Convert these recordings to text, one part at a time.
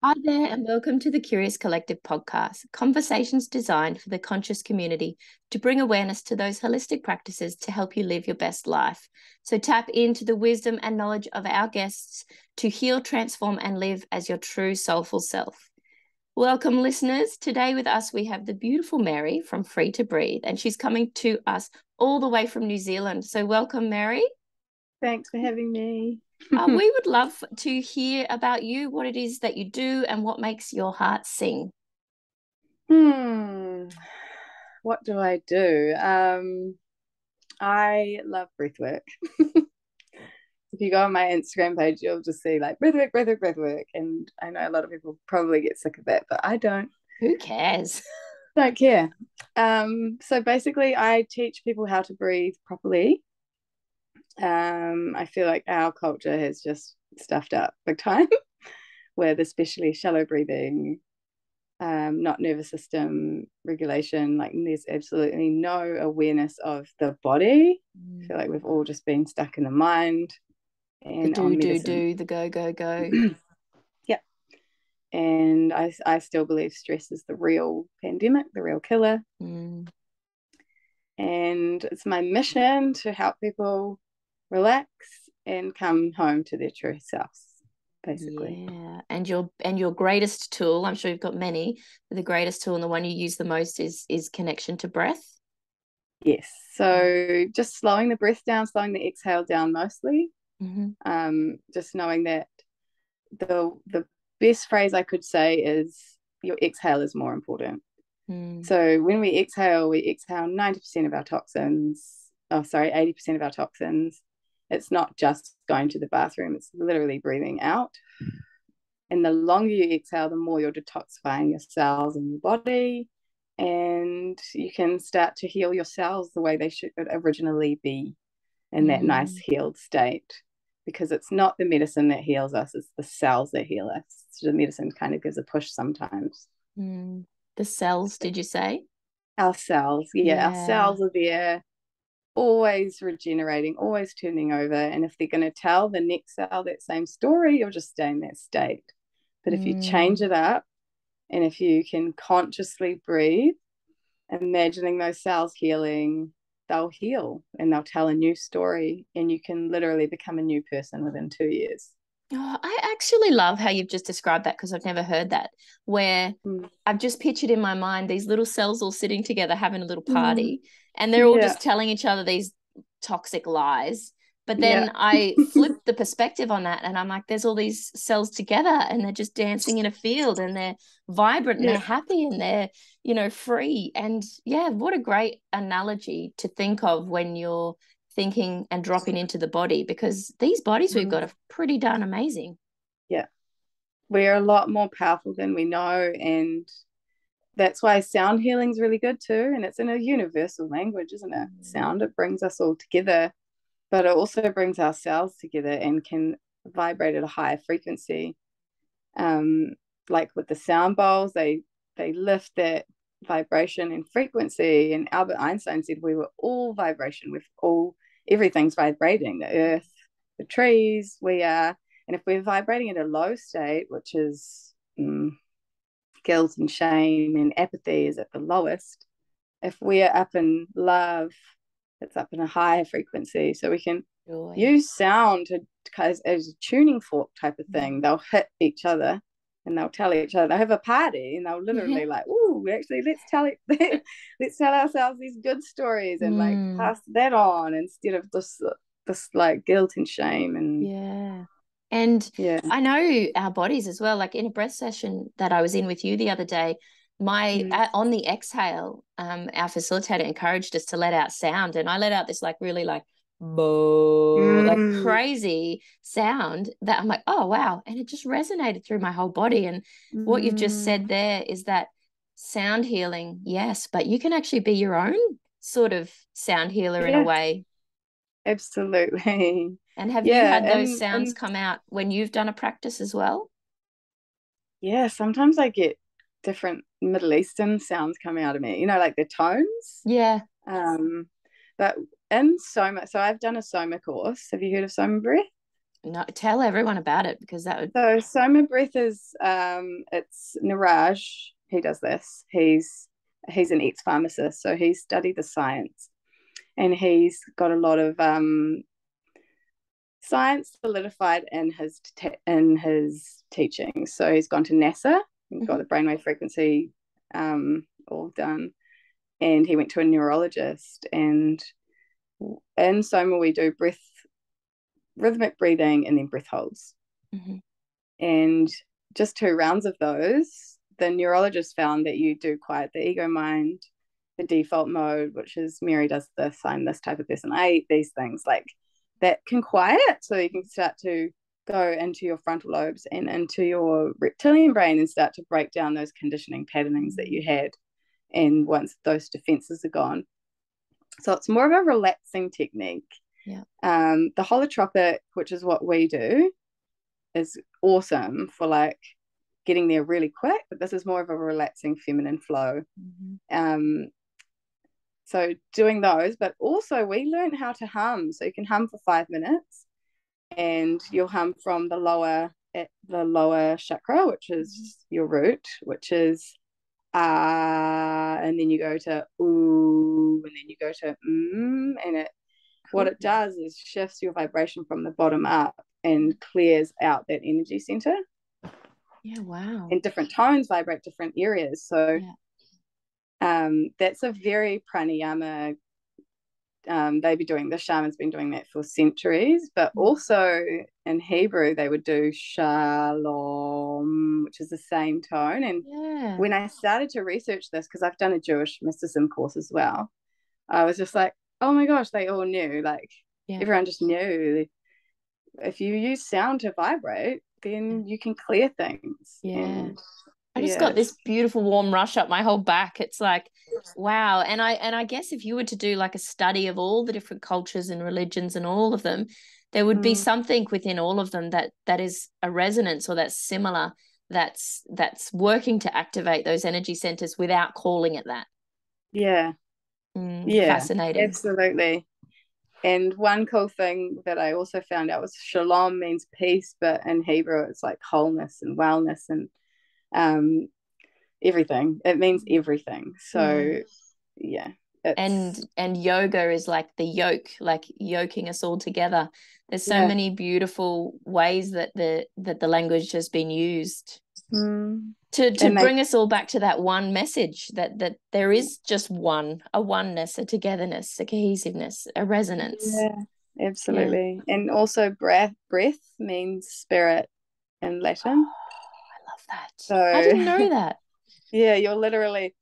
Hi there, and welcome to the Curious Collective podcast, conversations designed for the conscious community to bring awareness to those holistic practices to help you live your best life. So, tap into the wisdom and knowledge of our guests to heal, transform, and live as your true soulful self. Welcome, listeners. Today with us, we have the beautiful Mary from Free to Breathe, and she's coming to us all the way from New Zealand. So, welcome, Mary. Thanks for having me uh, we would love to hear about you, what it is that you do, and what makes your heart sing. Hmm. What do I do? Um, I love breathwork. if you go on my Instagram page, you'll just see like breathwork, breathwork, breathwork. And I know a lot of people probably get sick of that, but I don't. Who cares? don't care. Um, so basically, I teach people how to breathe properly um, I feel like our culture has just stuffed up big time with especially shallow breathing, um, not nervous system regulation. Like there's absolutely no awareness of the body. Mm. I feel like we've all just been stuck in the mind and the do do do the go go go. yeah, and I I still believe stress is the real pandemic, the real killer. Mm. And it's my mission to help people relax and come home to their true selves basically yeah and your and your greatest tool i'm sure you've got many but the greatest tool and the one you use the most is is connection to breath yes so just slowing the breath down slowing the exhale down mostly mm-hmm. um, just knowing that the the best phrase i could say is your exhale is more important mm. so when we exhale we exhale 90% of our toxins oh sorry 80% of our toxins it's not just going to the bathroom, it's literally breathing out. And the longer you exhale, the more you're detoxifying your cells and your body. And you can start to heal your cells the way they should originally be in that mm. nice healed state. Because it's not the medicine that heals us, it's the cells that heal us. So the medicine kind of gives a push sometimes. Mm. The cells, did you say? Our cells, yeah, yeah. our cells are there always regenerating, always turning over. And if they're going to tell the next cell that same story, you'll just stay in that state. But if mm. you change it up and if you can consciously breathe, imagining those cells healing, they'll heal and they'll tell a new story. And you can literally become a new person within two years. Oh, I actually love how you've just described that because I've never heard that. Where mm. I've just pictured in my mind these little cells all sitting together having a little mm. party, mm. and they're all yeah. just telling each other these toxic lies. But then yeah. I flip the perspective on that, and I'm like, there's all these cells together, and they're just dancing in a field, and they're vibrant, and yeah. they're happy, and they're you know free. And yeah, what a great analogy to think of when you're thinking and dropping into the body because these bodies we've got mm-hmm. are pretty darn amazing. Yeah. We're a lot more powerful than we know. And that's why sound healing is really good too. And it's in a universal language, isn't it? Mm. Sound, it brings us all together, but it also brings ourselves together and can vibrate at a higher frequency. Um, like with the sound bowls, they they lift that vibration and frequency. And Albert Einstein said we were all vibration. We've all everything's vibrating. The earth the trees we are and if we're vibrating at a low state which is mm, guilt and shame and apathy is at the lowest if we're up in love it's up in a higher frequency. So we can Joy. use sound to as, as a tuning fork type of thing they'll hit each other and they'll tell each other. They'll have a party and they'll literally like oh actually let's tell it let's tell ourselves these good stories and mm. like pass that on instead of this this like guilt and shame and yeah. And yeah. I know our bodies as well. Like in a breath session that i was in with you the other day my mm. uh, on the exhale um our facilitator encouraged us to let out sound. And i let out this like really like mm. like crazy sound that I'm like, oh wow. And it just resonated through my whole body. And mm. what you've just said mm. there is that sound healing, yes, but you can actually be your own sort of sound healer yeah. in a way. Absolutely. And have yeah, you had those and, sounds and, come out when you've done a practice as well? Yeah, sometimes I get different Middle Eastern sounds coming out of me, you know, like the tones. Yeah. Um, but in Soma, so I've done a Soma course. Have you heard of Soma breath? no, tell everyone about it because that would. So Soma breath is um, it's Niraj. He does this. He's he's an ex pharmacist, so he's studied the science, and he's got a lot of um, science solidified in his te- in his teaching. So he's gone to NASA. He's got mm-hmm. the brainwave frequency um, all done, and he went to a neurologist. And in Soma, we do breath, rhythmic breathing, and then breath holds. Mm-hmm. And just two rounds of those, the neurologist found that you do quiet the ego mind, the default mode, which is Mary does this, I'm this type of person, I eat these things. Like that can quiet so you can start to go into your frontal lobes and into your reptilian brain and start to break down those conditioning patternings that you had and once those defenses are gone so it's more of a relaxing technique yeah um the holotropic which is what we do is awesome for like getting there really quick but this is more of a relaxing feminine flow mm-hmm. um so doing those, but also we learn how to hum. So you can hum for five minutes and you'll hum from the lower at the lower chakra, which is mm-hmm. your root, which is ah, uh, and then you go to ooh, and then you go to mm, and it what it does is shifts your vibration from the bottom up and clears out that energy center. Yeah, wow. And different tones vibrate different areas. So yeah um, that's a very pranayama. Um, they've been doing the shaman's been doing that for centuries, but mm. also in Hebrew they would do shalom, which is the same tone. And yeah. when I started to research this, because I've done a Jewish mysticism course as well, I was just like, oh my gosh, they all knew. Like yeah. everyone just knew. If you use sound to vibrate, then you can clear things. Yeah. And I just got this beautiful warm rush up my whole back. It's like, wow. And I and I guess if you were to do like a study of all the different cultures and religions and all of them, there would mm. be something within all of them that that is a resonance or that's similar that's that's working to activate those energy centers without calling it that. Yeah. Mm, yeah. Fascinating. Absolutely. And one cool thing that I also found out was shalom means peace, but in Hebrew it's like wholeness and wellness and um, everything. It means everything. So mm. yeah. And and yoga is like the yoke, like yoking us all together. There's so yeah. many beautiful ways that the that the language has been used mm. To to bring us all back to that one message that that there is just one, a oneness, a togetherness, a cohesiveness, a resonance. Yeah, absolutely. Yeah. And also breath breath means spirit in Latin I love that. So I didn't know that. Yeah, you're literally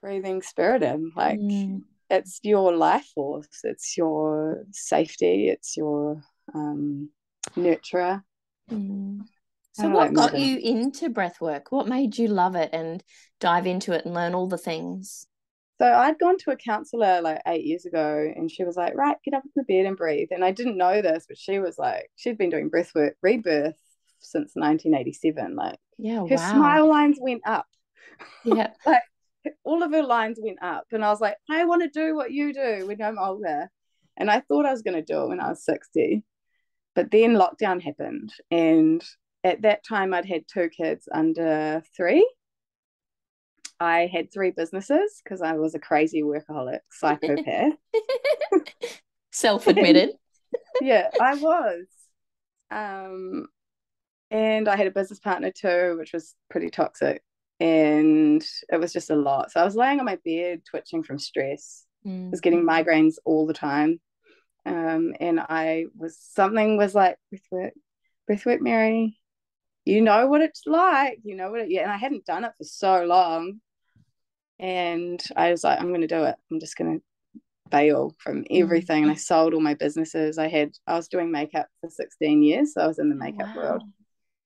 breathing spirit in. Like mm. it's your life force, it's your safety, it's your um nurturer. Mm. So oh, what like got you into breath work? What made you love it and dive into it and learn all the things? So I'd gone to a counselor like eight years ago and she was like, right, get up in the bed and breathe. And I didn't know this, but she was like, she'd been doing breath work, rebirth since 1987. Like, yeah, her wow. smile lines went up. Yeah, like all of her lines went up, and I was like, I want to do what you do when I'm older. And I thought I was going to do it when I was 60, but then lockdown happened, and at that time I'd had two kids under three. I had three businesses because I was a crazy workaholic psychopath. Self admitted. yeah, I was. Um, and I had a business partner too, which was pretty toxic. And it was just a lot. So I was laying on my bed, twitching from stress. Mm. I was getting migraines all the time. Um, and I was something was like breathwork, breathwork, Mary. You know what it's like. You know what it, yeah. And I hadn't done it for so long. And I was like, I'm gonna do it. I'm just gonna bail from mm. everything. And I sold all my businesses. I had I was doing makeup for 16 years. So I was in the makeup wow. world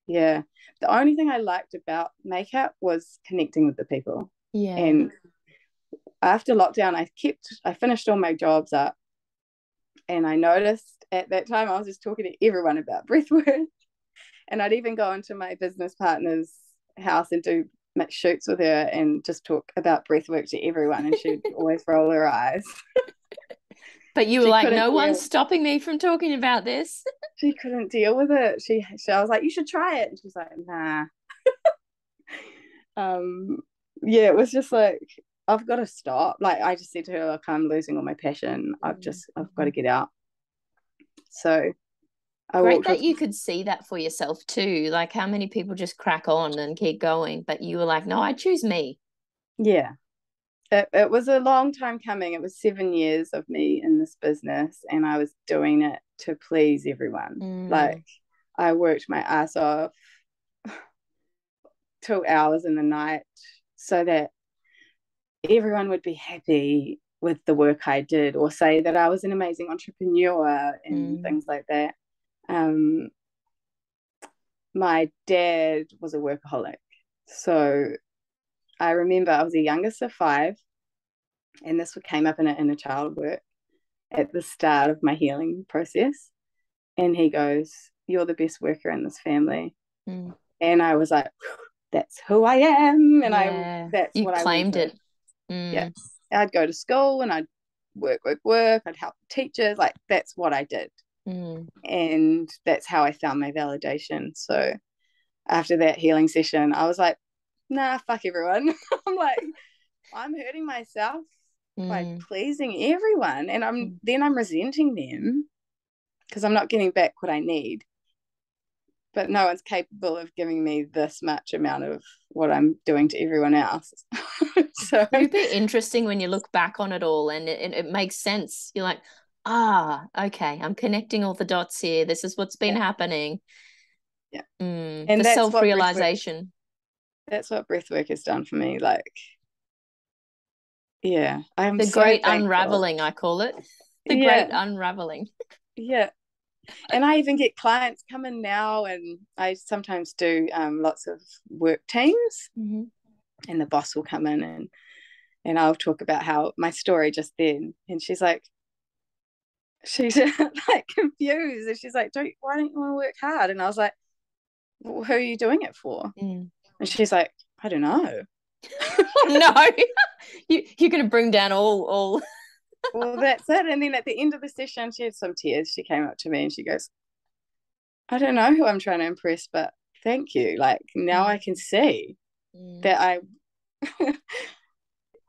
yeah the only thing i liked about makeup was connecting with the people yeah and after lockdown i kept i finished all my jobs up and i noticed at that time i was just talking to everyone about breathwork and i'd even go into my business partner's house and do shoots with her and just talk about breathwork to everyone and she'd always roll her eyes But you were like, no one's stopping me from talking about this. she couldn't deal with it. She, she I was like, you should try it. And she's like, nah. um, yeah, it was just like, I've got to stop. Like I just said to her, like, I'm losing all my passion. I've mm. just, I've got to get out. So I Great that you could see that for yourself too. Like how many people just crack on and keep going, but you were like, no, I choose me. Yeah. It, it was a long time coming. It was seven years of me in this business, and I was doing it to please everyone. Mm. Like I worked my ass off till hours in the night so that everyone would be happy with the work I did or say that I was an amazing entrepreneur and mm. things like that. Um, my dad was a workaholic. So I remember I was the youngest of five, and this came up in an inner child work at the start of my healing process. And he goes, You're the best worker in this family. Mm. And I was like, That's who I am. And yeah. I that's you what claimed I it. Mm. Yeah. I'd go to school and I'd work, work, work. I'd help teachers. Like that's what I did. Mm. And that's how I found my validation. So after that healing session, I was like, nah, fuck everyone. I'm like, I'm hurting myself mm. by pleasing everyone. And I'm mm. then I'm resenting them because I'm not getting back what I need. But no one's capable of giving me this much amount of what I'm doing to everyone else. so it'd be interesting when you look back on it all and it, it makes sense. You're like, ah, okay, I'm connecting all the dots here. This is what's been yeah. happening. Yeah. Mm, and the self realization. That's what breathwork has done for me. Like, yeah, I'm the so great thankful. unraveling, I call it. The yeah. great unraveling. Yeah. And I even get clients coming now, and I sometimes do um, lots of work teams, mm-hmm. and the boss will come in and and I'll talk about how my story just then, and she's like, she's like confused and she's like, Don't why don't you want to work hard? And I was like, well, who are you doing it for? Mm. And she's like, I don't know. no. you you're gonna bring down all all well that's it. And then at the end of the session she had some tears. She came up to me and she goes, I don't know who I'm trying to impress, but thank you. Like now mm. I can see mm. that I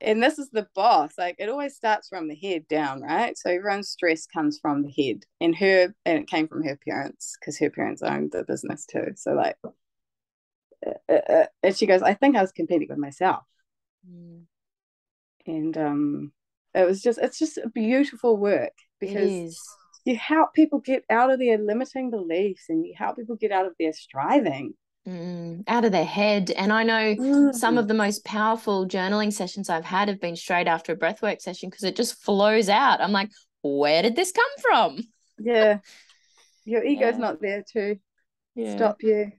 and this is the boss like it always starts from the head down right? So everyone's stress comes from the head and her and it came from her parents because her parents owned the business too. So like uh, uh, uh, and she goes i think i was competing with myself. Mm. and um it was just it's just a beautiful work because you help people get out of their limiting beliefs and you help people get out of their striving Mm, out of their head. And I know mm. some of the most powerful journaling sessions I've had have been straight after a breathwork session because it just flows out. I'm like, where did this come from? Yeah. Your ego's yeah. not there to yeah. stop you.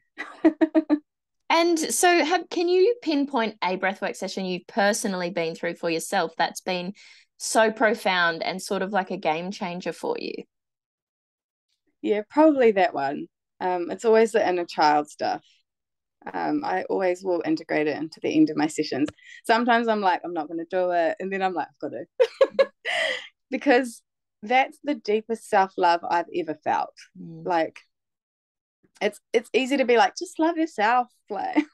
and so have can you pinpoint a breathwork session you've personally been through for yourself that's been so profound and sort of like a game changer for you? Yeah, probably that one. Um, it's always the inner child stuff. Um, I always will integrate it into the end of my sessions. Sometimes I'm like, I'm not going to do it. And then I'm like, I've got to. because that's the deepest self love I've ever felt. Mm. Like, it's it's easy to be like, just love yourself. Like,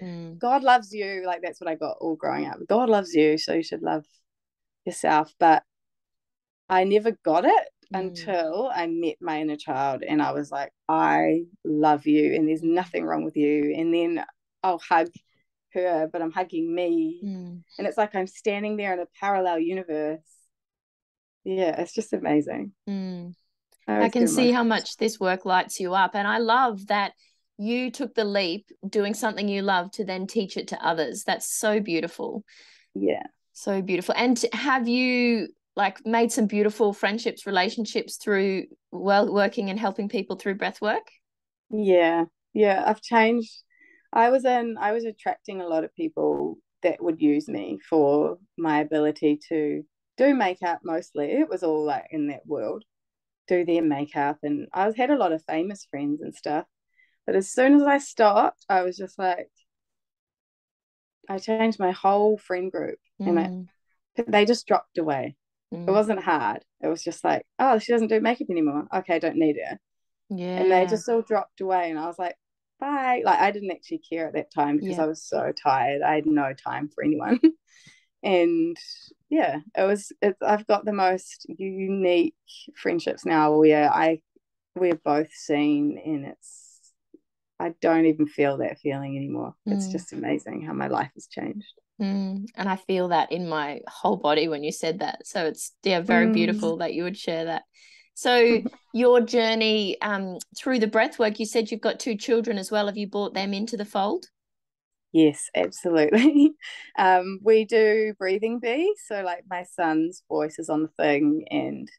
mm. God loves you. Like, that's what I got all growing up. God loves you. So you should love yourself. But I never got it mm. until I met my inner child and I was like, I love you and there's nothing wrong with you. And then I'll hug her, but I'm hugging me. Mm. And it's like I'm standing there in a parallel universe. Yeah, it's just amazing. Mm. I, I can see how much this work lights you up. And I love that you took the leap doing something you love to then teach it to others. That's so beautiful. Yeah. So beautiful. And have you like made some beautiful friendships, relationships through well working and helping people through breath work? Yeah. Yeah. I've changed. I was in I was attracting a lot of people that would use me for my ability to do makeup mostly. It was all like in that world. Do their makeup and I had a lot of famous friends and stuff. But as soon as I stopped, I was just like I changed my whole friend group mm. and I, they just dropped away Mm. It wasn't hard. It was just like, oh, she doesn't do makeup anymore. Okay, I don't need her. Yeah. And they just all dropped away. And I was like, bye. Like I didn't actually care at that time because yeah. I was so tired. I had no time for anyone. and yeah, it was it, I've got the most unique friendships now where I we're both seen and it's I don't even feel that feeling anymore. Mm. It's just amazing how my life has changed. Mm. And I feel that in my whole body when you said that. So it's yeah, very mm. beautiful that you would share that. So your journey um, through the breath work, you said you've got two children as well. Have you brought them into the fold? Yes, absolutely. um, we do breathing bees. So like my son's voice is on the thing and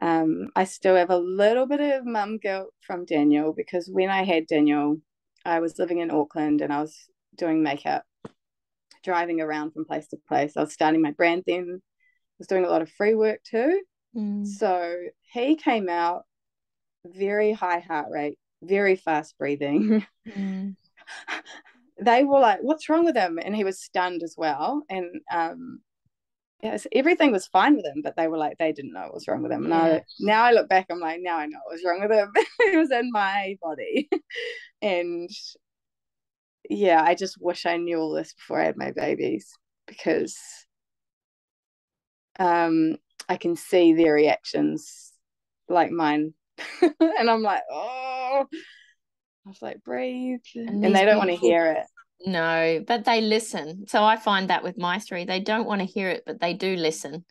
um, I still have a little bit of mum guilt from Daniel because when I had Daniel, I was living in Auckland and I was doing makeup, driving around from place to place. I was starting my brand then, I was doing a lot of free work too. Mm. So he came out very high heart rate, very fast breathing. Mm. they were like, "What's wrong with him?" And he was stunned as well. And um, yes, everything was fine with him, but they were like, they didn't know what was wrong with him. And yeah. I now I look back, I'm like, now I know what was wrong with him. it was in my body. and yeah, I just wish I knew all this before I had my babies because um I can see their reactions like mine. and I'm like, oh I was like, breathe. And, and they don't want to hear it. No, but they listen. So I find that with my three, they don't want to hear it, but they do listen.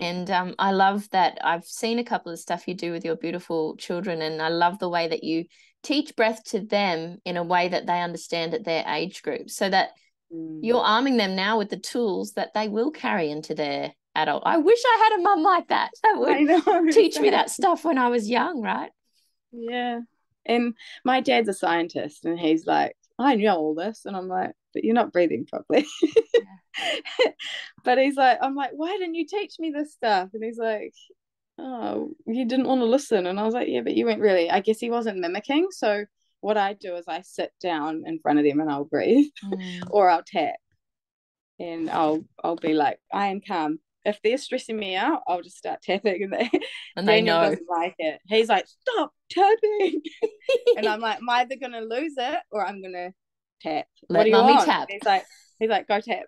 And um, I love that. I've seen a couple of stuff you do with your beautiful children, and I love the way that you teach breath to them in a way that they understand at their age group, so that mm. you're arming them now with the tools that they will carry into their adult. I wish I had a mum like that. That would know, teach me that stuff when I was young, right? Yeah. And my dad's a scientist, and he's like, I know all this. And I'm like, but you're not breathing properly. Yeah. but he's like, I'm like, why didn't you teach me this stuff? And he's like, oh, you didn't want to listen. And I was like, yeah, but you weren't really. I guess he wasn't mimicking. So what I do is I sit down in front of them and I'll breathe mm. or I'll tap and I'll I'll be like, I am calm. If they're stressing me out, I'll just start tapping and they and they Daniel know. doesn't like it. He's like, stop tapping. and I'm like, I'm either gonna lose it or I'm gonna tap. Let what do you want? tap. he's like, he's like, go tap.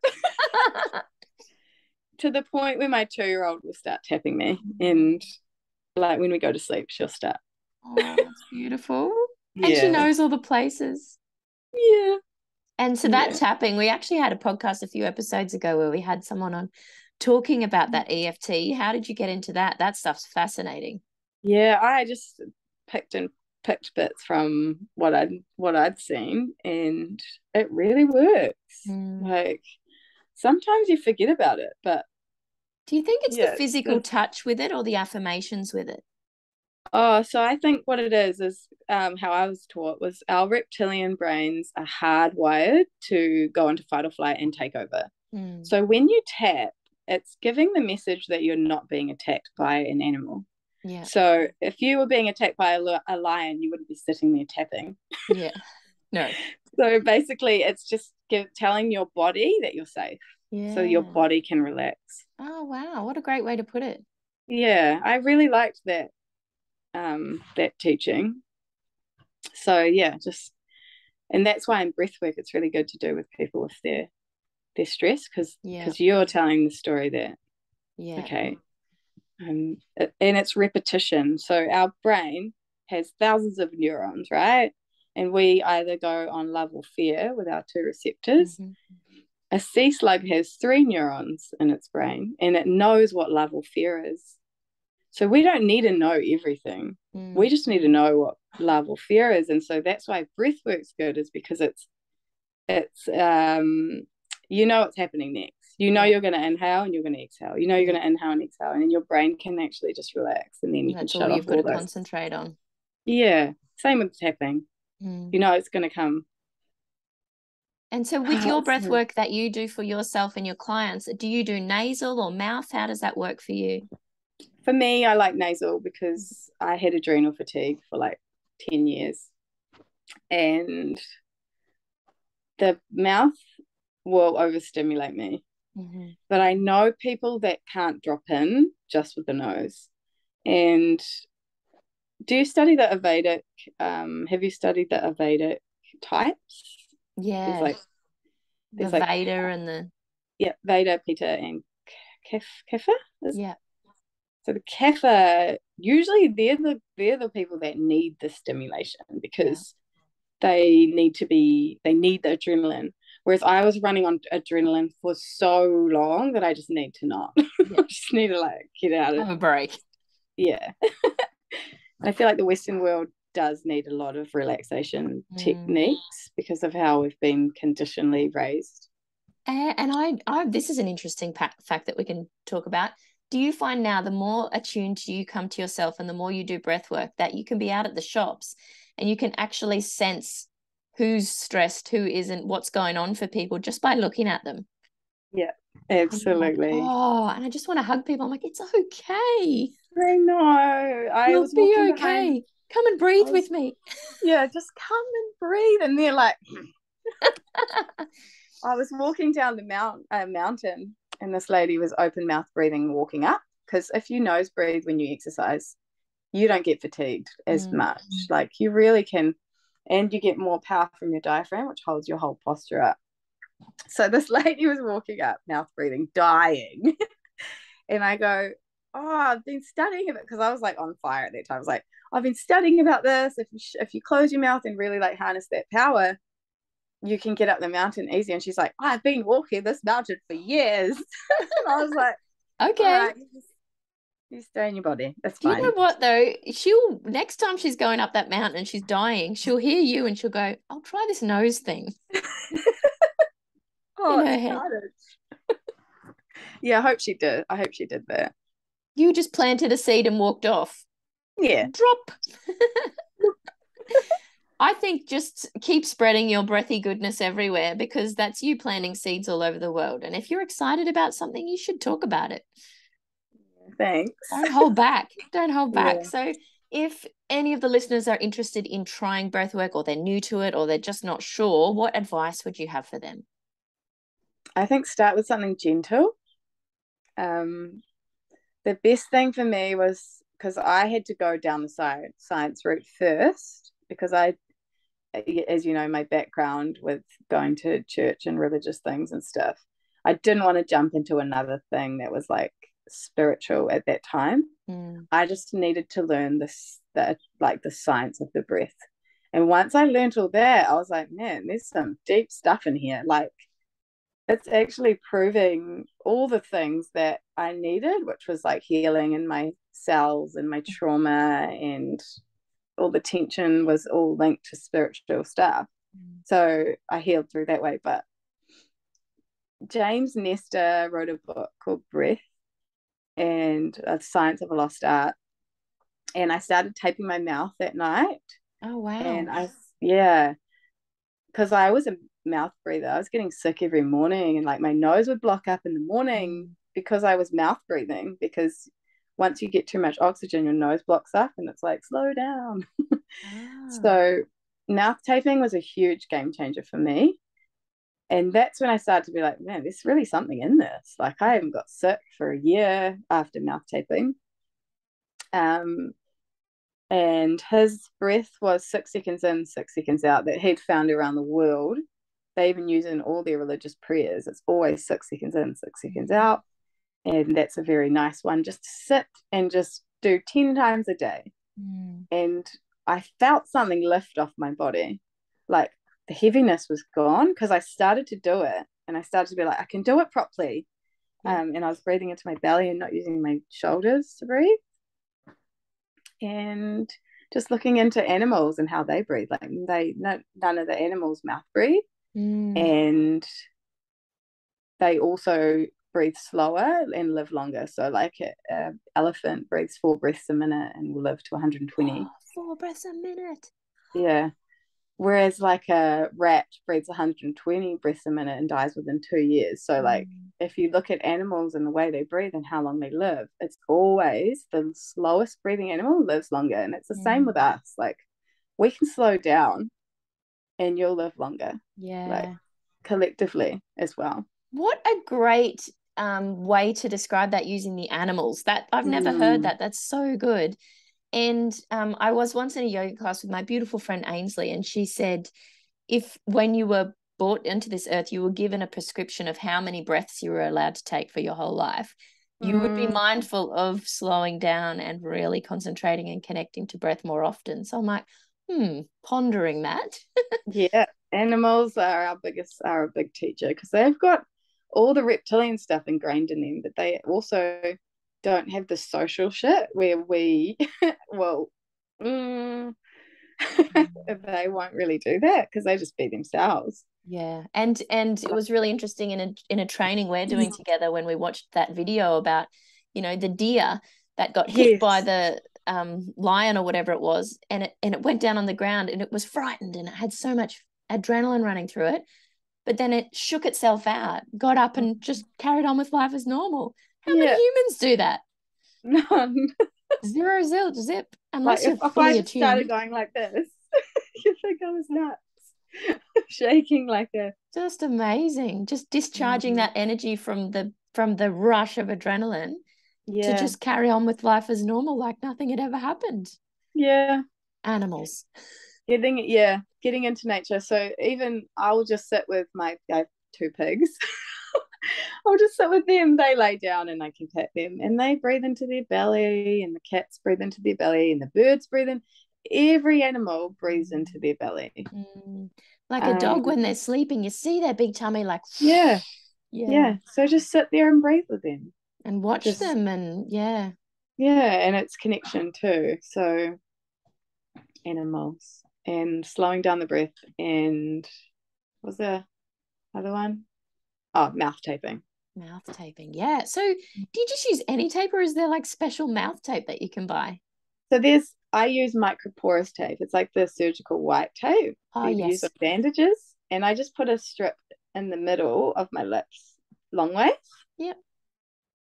To the point where my two year old will start tapping me, and like when we go to sleep, she'll start. Oh, that's beautiful. yeah. And she knows all the places. Yeah. And so that yeah. tapping, we actually had a podcast a few episodes ago where we had someone on talking about that EFT. How did you get into that? That stuff's fascinating. Yeah, I just picked and picked bits from what I'd what I'd seen and it really works. Mm. Like sometimes you forget about it, but do you think it's yeah, the physical it's, touch with it or the affirmations with it? Oh, so I think what it is is um, how I was taught was our reptilian brains are hardwired to go into fight or flight and take over. Mm. So when you tap, it's giving the message that you're not being attacked by an animal. Yeah. So if you were being attacked by a, a lion, you wouldn't be sitting there tapping. Yeah. No. so basically, it's just give, telling your body that you're safe. Yeah. So your body can relax. Oh wow! What a great way to put it. Yeah, I really liked that. Um, that teaching. So yeah, just and that's why in breathwork it's really good to do with people with their their stress because because yeah. you're telling the story there. yeah okay um, and it's repetition. So our brain has thousands of neurons, right? And we either go on love or fear with our two receptors. Mm-hmm. A sea slug has three neurons in its brain and it knows what love or fear is. So we don't need to know everything. Mm. We just need to know what love or fear is. And so that's why breath works good is because it's it's um you know what's happening next you know you're going to inhale and you're going to exhale. You know you're going to inhale and exhale, and your brain can actually just relax, and then you That's can shut all you've got to those. concentrate on. Yeah, same with tapping. Mm. You know it's going to come. And so, with your breath work that you do for yourself and your clients, do you do nasal or mouth? How does that work for you? For me, I like nasal because I had adrenal fatigue for like 10 years. And the mouth will overstimulate me Mm-hmm. But I know people that can't drop in just with the nose. And do you study the Ayurvedic? Um, have you studied the Ayurvedic types? Yeah. There's like the like, Vata and the yeah Vata, Pitta, and Kef Kapha. Yeah. So the Kapha usually they're the they're the people that need the stimulation because yeah. they need to be they need the adrenaline. Whereas I was running on adrenaline for so long that I just need to not. Yeah. I just need to like get out of have a break. Yeah. I feel like the Western world does need a lot of relaxation mm. techniques because of how we've been conditionally raised. And I, I, this is an interesting fact that we can talk about. Do you find now the more attuned you come to yourself and the more you do breath work that you can be out at the shops and you can actually sense who's stressed, who isn't, what's going on for people just by looking at them? Yeah, absolutely. Like, oh, and I just want to hug people. I'm like, it's okay. I know. I You'll be okay. Behind come and breathe was, with me. Yeah, just come and breathe. And they're like, I was walking down the mount, uh, mountain and this lady was open mouth breathing walking up. Because if you nose breathe when you exercise, you don't get fatigued as mm. much. Like you really can, and you get more power from your diaphragm, which holds your whole posture up. So this lady was walking up, mouth breathing, dying. and I go, Oh, I've been studying about because I was like on fire at that time. I was like, I've been studying about this. If you, if you close your mouth and really like harness that power, you can get up the mountain easy. And she's like, I've been walking this mountain for years. and I was like, okay. Right, you, just, you stay in your body. That's fine. You know what though? She'll next time she's going up that mountain and she's dying, she'll hear you and she'll go, I'll try this nose thing. oh, yeah, I hope she did. I hope she did that. You just planted a seed and walked off. Yeah. Drop. I think just keep spreading your breathy goodness everywhere because that's you planting seeds all over the world. And if you're excited about something, you should talk about it. Thanks. Don't hold back. Don't hold back. Yeah. So if any of the listeners are interested in trying breath work or they're new to it or they're just not sure, what advice would you have for them? I think start with something gentle. Um, the best thing for me was because I had to go down the science science route first because I, as you know, my background with going to church and religious things and stuff, I didn't want to jump into another thing that was like spiritual at that time. Mm. I just needed to learn this, that like the science of the breath. And once I learned all that, I was like, man, there's some deep stuff in here. Like it's actually proving all the things that I needed, which was like healing in my cells and my trauma and all the tension was all linked to spiritual stuff. Mm. So I healed through that way. But James Nestor wrote a book called Breath and uh, Science of a Lost Art. And I started taping my mouth that night. Oh, wow. And I, yeah, because I was a mouth breather. I was getting sick every morning and like my nose would block up in the morning mm. because I was mouth breathing because once you get too much oxygen your nose blocks up and it's like slow down. ah. So mouth taping was a huge game changer for me. And that's when I started to be like, man, there's really something in this. Like I haven't got sick for a year after mouth taping. Um, and his breath was six seconds in, six seconds out that he'd found around the world they even use in all their religious prayers. It's always six seconds in, six seconds out. And that's a very nice one. Just to sit and just do 10 times a day. Mm. And I felt something lift off my body. Like the heaviness was gone because I started to do it and I started to be like, I can do it properly. Um, and I was breathing into my belly and not using my shoulders to breathe. And just looking into animals and how they breathe. Like they no, none of the animals mouth breathe. Mm. And they also breathe slower and live longer. So, like an elephant breathes four breaths a minute and will live to 120. Oh, four breaths a minute. Yeah. Whereas, like a rat breathes 120 breaths a minute and dies within two years. So, mm. like, if you look at animals and the way they breathe and how long they live, it's always the slowest breathing animal lives longer. And it's the mm. same with us. Like, we can slow down and you'll live longer. Yeah. Like collectively as well. What a great um, way to describe that using the animals. That I've never mm. heard that. That's so good. And um, I was once in a yoga class with my beautiful friend Ainsley, and she said, if when you were brought into this earth, you were given a prescription of how many breaths you were allowed to take for your whole life, you mm. would be mm. mindful of slowing down and really concentrating and connecting to breath more often. So I'm like, hmm, pondering that. yeah, animals are our biggest, are a big teacher because they've got all the reptilian stuff ingrained in them, but they also don't have the social shit where we, well, mm, they won't really do that because they just be themselves. Yeah, and and it was really interesting in a in a training we're doing together when we watched that video about, you know, the deer that got hit yes. by the um, lion or whatever it was, and it and it went down on the ground and it was frightened and it had so much adrenaline running through it, but then it shook itself out, got up and just carried on with life as normal. How yeah. many humans do that? None. Zero zilch zip. Unless like, if, if I started going like this, you think I was nuts. shaking like a just amazing just discharging mm-hmm. that energy from the from the rush of adrenaline yeah. to just carry on with life as normal like nothing had ever happened yeah animals getting yeah getting into nature so even i'll just sit with my I have two pigs I'll just sit with them. They lay down and I can pet them, and they breathe into their belly, and the cats breathe into their belly, and the birds breathe in every animal breathes into their belly. Mm. Like a um, dog when they're sleeping, you see their big tummy like yeah. Yeah. Yeah. So just sit there and breathe with them. And watch just, them and yeah. Yeah, and it's connection too. So animals and slowing down the breath and was the other one? Oh, mouth taping. Mouth taping. Yeah. So do you just use any tape or is there like special mouth tape that you can buy? So there's I use microporous tape. It's like the surgical white tape oh, you yes. use with bandages. And I just put a strip in the middle of my lips, long ways. Yep.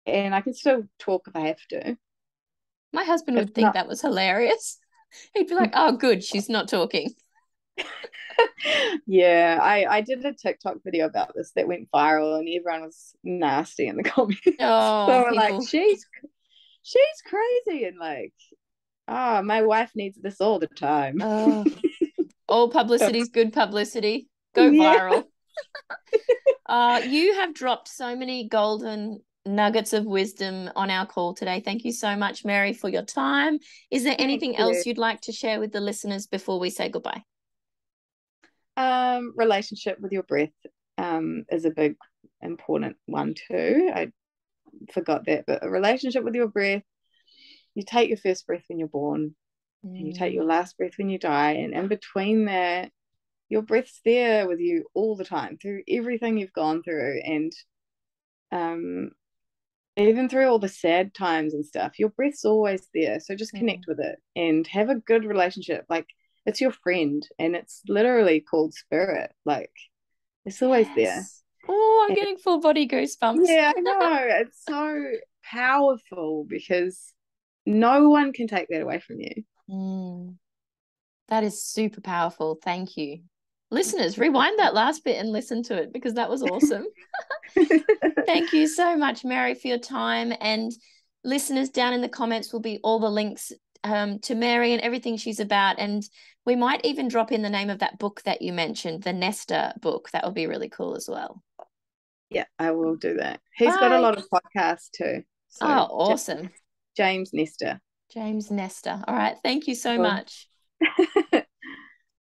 And I can still talk if I have to. My husband would think not... that was hilarious. He'd be like, oh, good, she's not talking. yeah, I, I did a TikTok video about this that went viral and everyone was nasty in the comments. Oh, so people... like, she's she's crazy and like oh, my wife needs this all the time. Oh, all publicity is good publicity. Go yeah. viral. uh, you have dropped so many golden nuggets of wisdom on our call today. Thank you so much, Mary, for your time. Is there anything else you'd like to share with the listeners before we say goodbye? Um, relationship with your breath um, is a big important one too. I forgot that, but a relationship with your breath you take your first breath when you're born mm. and you take your mm. last breath when you die and in between that your breath's there with you all the time through everything you've gone through and um even through all the sad times and stuff your breath's always there so just connect mm. with it and have a good relationship like it's your friend and it's literally called spirit like it's always yes. there oh i'm and, getting full body goosebumps yeah i know it's so powerful because no one can take that away from you. Mm. That is super powerful. Thank you. Listeners, rewind that last bit and listen to it because that was awesome. Thank you so much, Mary, for your time. And listeners, down in the comments will be all the links um, to Mary and everything she's about. And we might even drop in the name of that book that you mentioned, the Nestor book. That would be really cool as well. Yeah, I will do that. He's Bye. got a lot of podcasts too. So oh, awesome. James Nestor. James Nestor. All right. Thank you so cool. much.